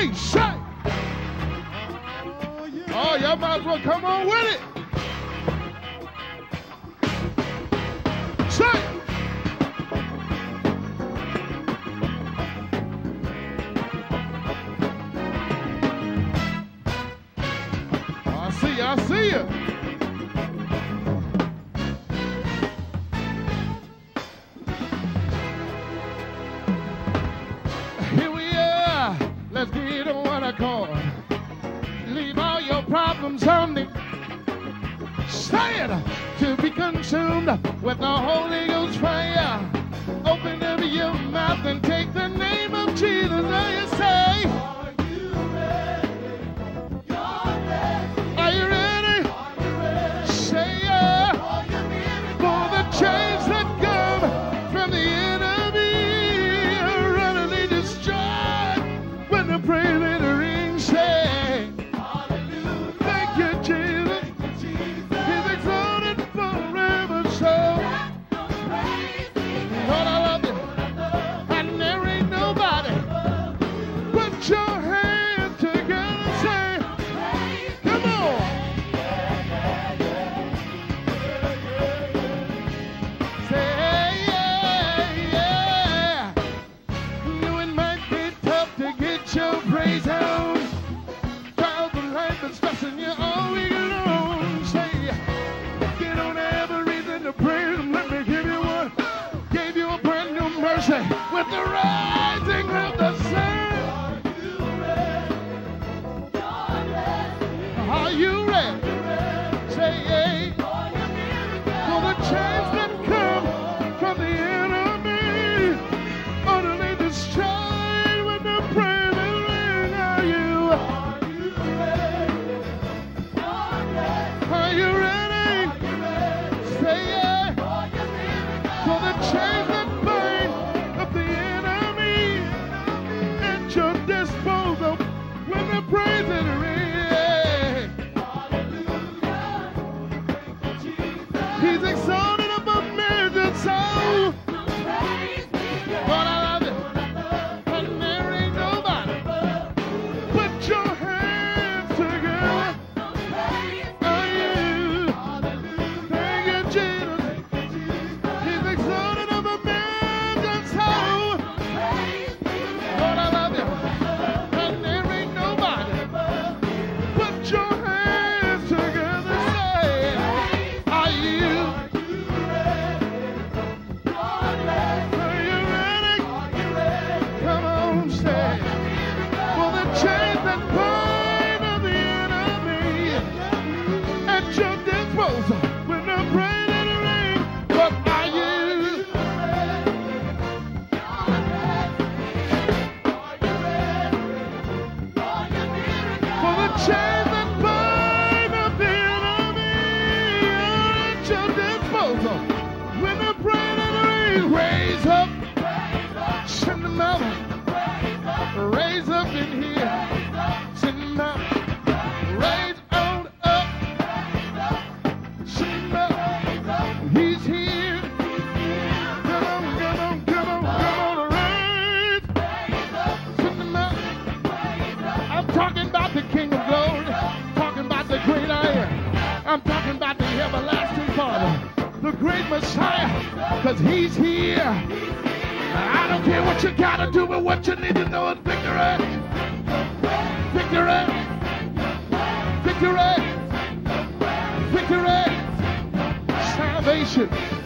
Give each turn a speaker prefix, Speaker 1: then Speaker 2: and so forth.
Speaker 1: Sing, shake. Oh, oh, y'all might as well come on with it. Shake. I see you. Let's get on what I call. Leave all your problems on the stand to be consumed with the Holy Ghost fire. Open up your mouth and take the with the rising of the sun. Are you ready? Say, hey, for the change that come from the enemy. Utterly destroyed when the prayer ring. Are you? Are you ready? Say, yeah, for the change Cause he's here. I don't care what you gotta do, but what you need to know is victory. Victory. Victory. Victory. Salvation.